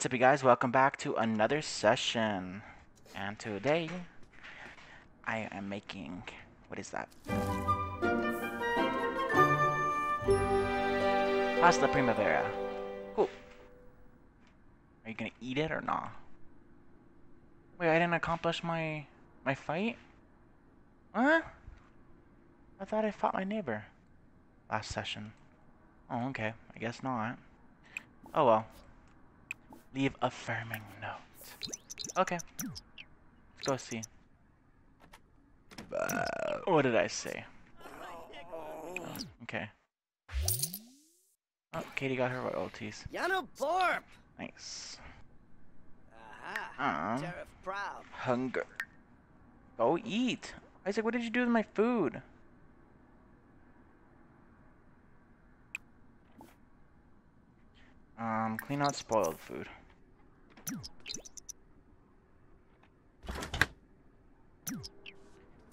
what's up you guys? Welcome back to another session. And today, I am making, what is that? Pasta Primavera. Cool. Are you gonna eat it or not? Wait, I didn't accomplish my, my fight? Huh? I thought I fought my neighbor last session. Oh, okay. I guess not. Oh well. Leave affirming note. Okay. Let's go see. what did I say? Oh, okay. Oh, Katie got her royalties. Yano Borp! Nice. Aha. Uh, Sheriff Proud. hunger. Go eat. Isaac, what did you do with my food? Um, clean out spoiled food.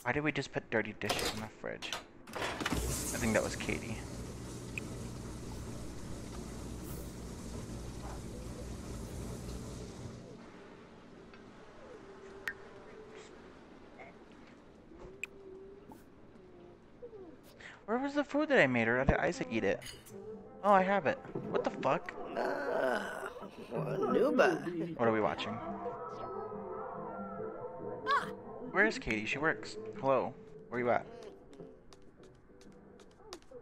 Why did we just put dirty dishes in the fridge? I think that was Katie. Where was the food that I made, or did Isaac eat it? Oh, I have it. What the fuck? Nuba. What are we watching? Where is Katie? She works. Hello. Where are you at?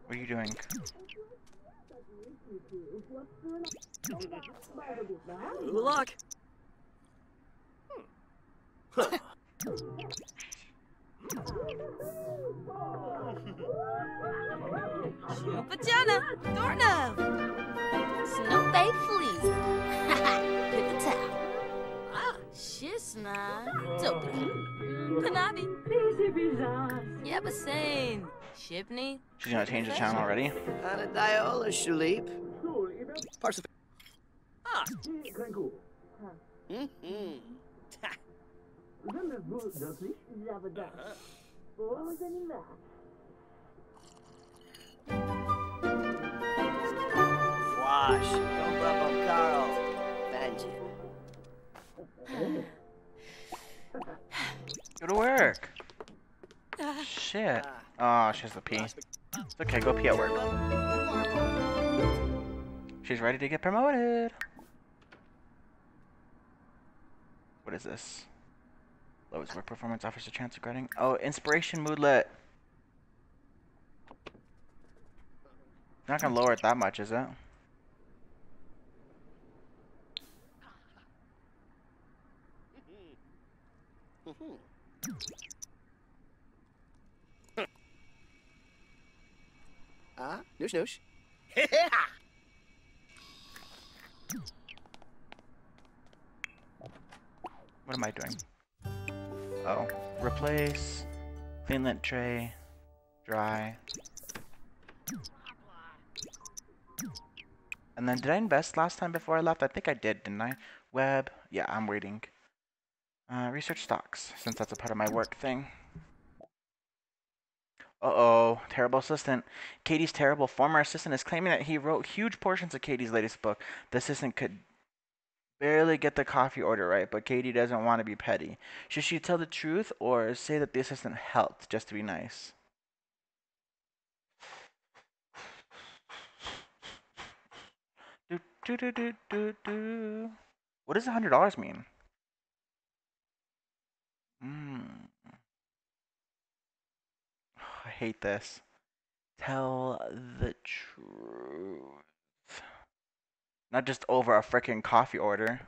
What are you doing? Ulok. Vagina, doorknob. Snow Bay Fleas. Paper towel. Ah, Shisna. Dobry. Panabi. Yabasane. Shipney. She's gonna change the channel already. Anadiola Shulip. Parts of Ah. Mm-hmm. Wash. Don't rub on Carl. Banji. Go to work. Uh. Shit. Oh, she has to pee. It's okay, go pee at work. She's ready to get promoted. What is this? Lowest work performance offers a chance of granting. Oh, inspiration moodlet. Not gonna lower it that much, is it? Ah, noosh noosh. What am I doing? Oh, replace, clean lint tray, dry. And then did I invest last time before I left? I think I did, didn't I? Web, yeah, I'm waiting. Uh, research stocks, since that's a part of my work thing. Uh-oh, terrible assistant. Katie's terrible former assistant is claiming that he wrote huge portions of Katie's latest book. The assistant could barely get the coffee order right, but Katie doesn't want to be petty. Should she tell the truth or say that the assistant helped just to be nice? Do, do, do, do, do. What does a hundred mean? Hmm. I hate this. Tell the truth. Not just over a freaking coffee order.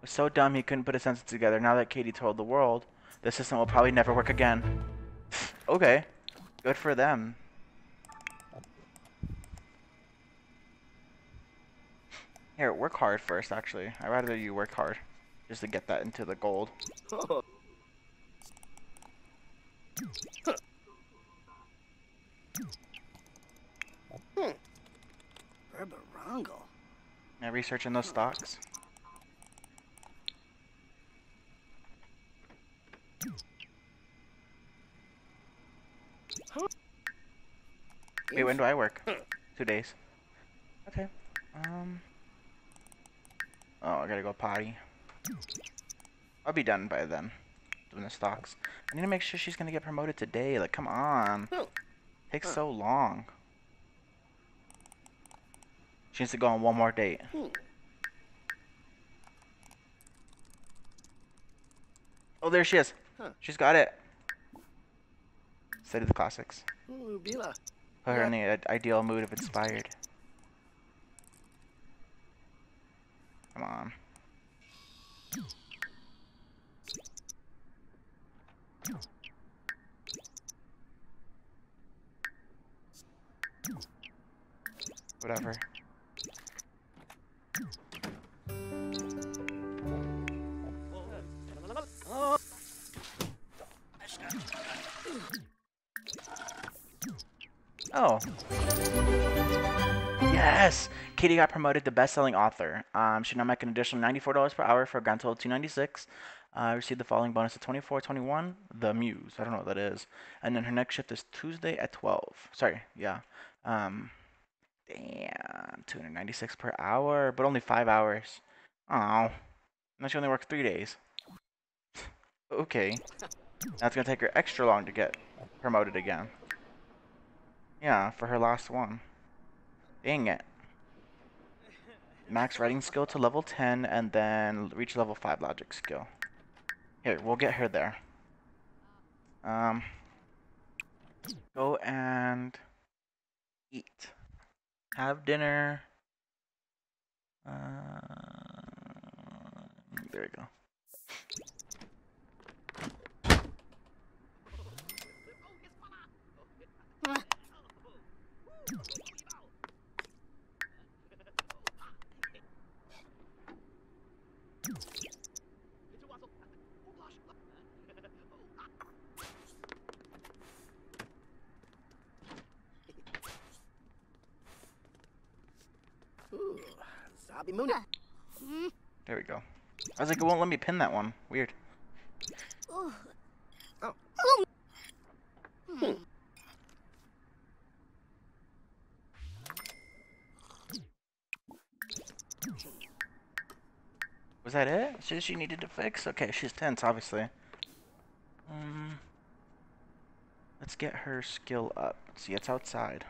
Was so dumb he couldn't put a sentence together. Now that Katie told the world, the system will probably never work again. okay. Good for them. Here, work hard first, actually. I'd rather you work hard. Just to get that into the gold. Oh. Hmm. Berberongo. Now researching those stocks. Wait, when do I work? Two days. Okay. Um. Oh, I gotta go potty. I'll be done by then. Doing the stocks. I need to make sure she's gonna get promoted today. Like, come on. Takes so long. She needs to go on one more date. Hmm. Oh, there she is. She's got it. Study the classics. Put her in the ideal mood of inspired. Come on. Whatever. Oh. Yes! Katie got promoted to best-selling author. Um, she now make an additional $94 per hour for a grand total of 296 uh, received the following bonus at 2421 The Muse. I don't know what that is. And then her next shift is Tuesday at 12. Sorry, yeah. Um, damn, 296 per hour, but only five hours. Oh. And she only worked three days. okay. That's gonna take her extra long to get promoted again. Yeah, for her last one. Dang it. Max writing skill to level 10 and then reach level 5 logic skill. Here, we'll get her there. Um, go and eat. Have dinner. Uh, there we go. Ooh, Zabi Muna. There we go. I was like, it won't let me pin that one. Weird. Oh. Was that it? She, she needed to fix? Okay, she's tense, obviously. Um, let's get her skill up. See, it's outside.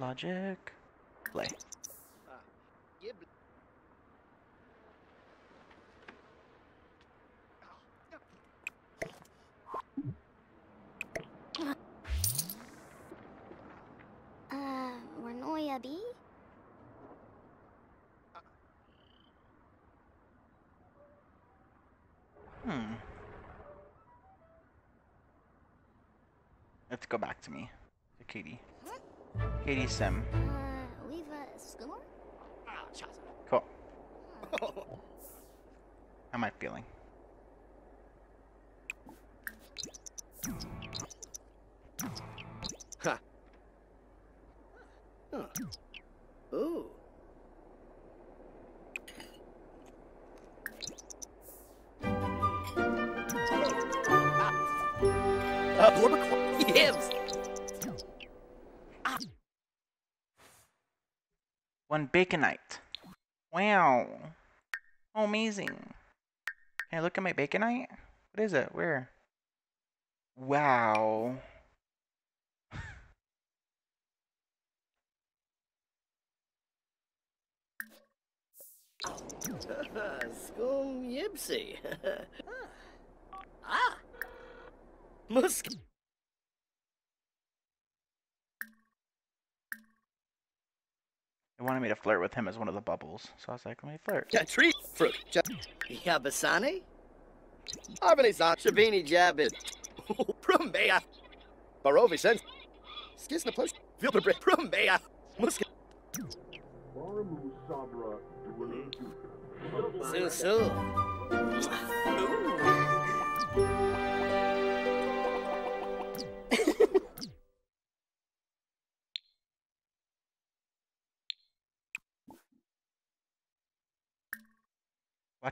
Logic. Play. Uh, Renoya B? Hmm. Let's go back to me. To Katie. Katie Sim. Uh, leave a score? Ah, Cool. How am I feeling? Ha. Huh. Ooh. Uh, Blubber Yibs. One baconite. Wow. Oh, amazing. Can I look at my baconite? What is it? Where? Wow. Scum Yipsy. ah. Musk. They wanted me to flirt with him as one of the bubbles. So I was like, let me flirt. Ja, tree fruit. Ja, Yabasani? Arbani Zan, Shabini Jabit. Prumbea. Barovi Sense. Skisna Push. Vilpebrit. Prumbea. Musk. Su Su.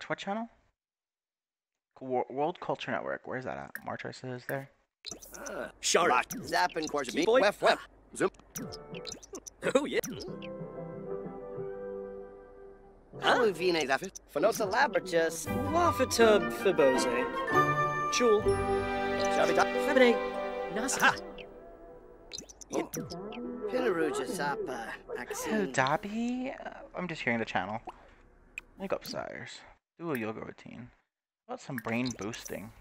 Watch what channel? World Culture Network. Where's that at? March is there. Ah, Sharp. Zappin Quarzabi. Boy. Wef Wef. Zoom. Oh, yeah. Huh? Vine Daffit. Fanosa Labertus. Wafitub Fibose. Chul. Shabita. Febene. Nasa. Pinaruja Sapa. Oh, Axi. Dobby? Uh, I'm just hearing the channel. Let up go upstairs. Do a yoga routine. How about some brain boosting?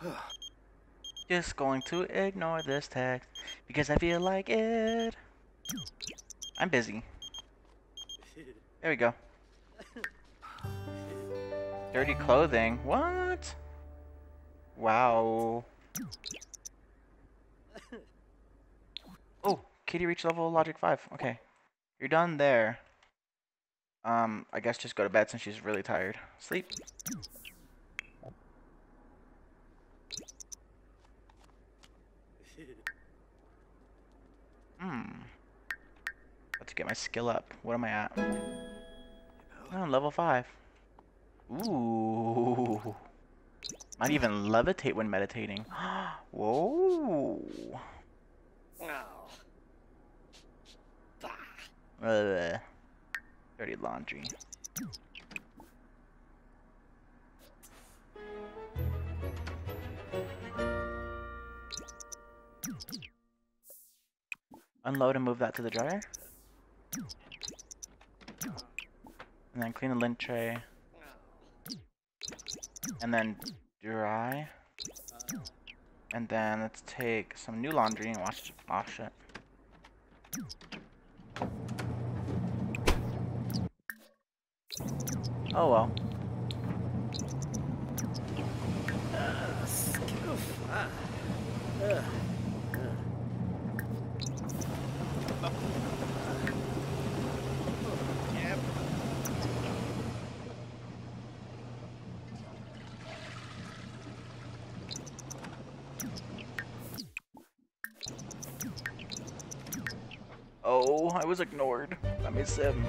Just going to ignore this text because I feel like it. I'm busy. There we go. Dirty clothing. What? Wow. Oh, Kitty reached level logic 5. Okay. You're done there. Um, I guess just go to bed since she's really tired. Sleep. Hmm. Let's get my skill up. What am I at? Oh, level 5. Ooh. Might even levitate when meditating. Whoa. Oh. Ugh. Dirty laundry. Unload and move that to the dryer. And then clean the lint tray. And then dry. And then let's take some new laundry and wash wash it. Oh well. Oh, I was ignored. I miss him.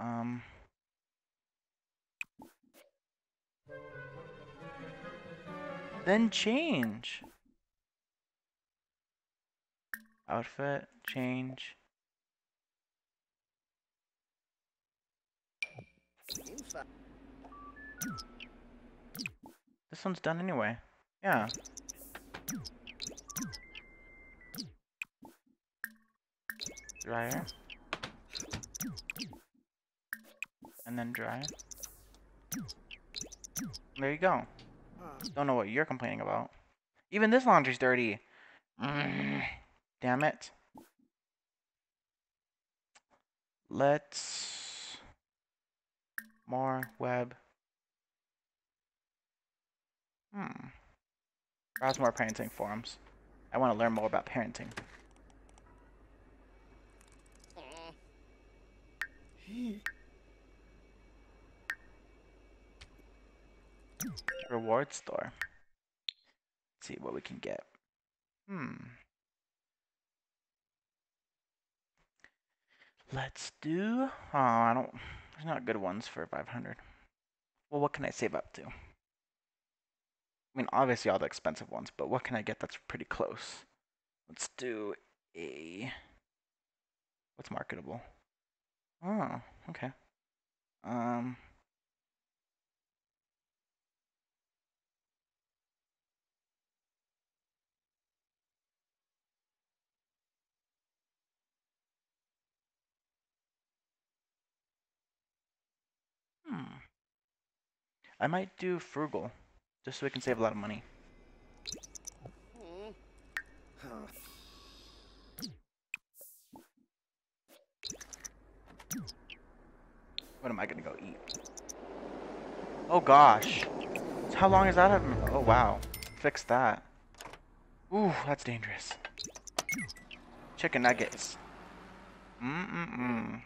Um. Then change. Outfit, change. This one's done anyway. Yeah. Dryer. And then dry. There you go. Don't know what you're complaining about. Even this laundry's dirty. Mm, damn it. Let's more web. Hmm. Browse more parenting forums. I want to learn more about parenting. Reward store. Let's see what we can get. Hmm. Let's do. Oh, I don't. There's not good ones for 500. Well, what can I save up to? I mean, obviously all the expensive ones, but what can I get that's pretty close? Let's do a. What's marketable? Oh, okay. Um. Hmm. I might do frugal, just so we can save a lot of money. What am I gonna go eat? Oh gosh. How long is that? Oh wow. Fix that. Ooh, that's dangerous. Chicken nuggets. Mm-mm-mm.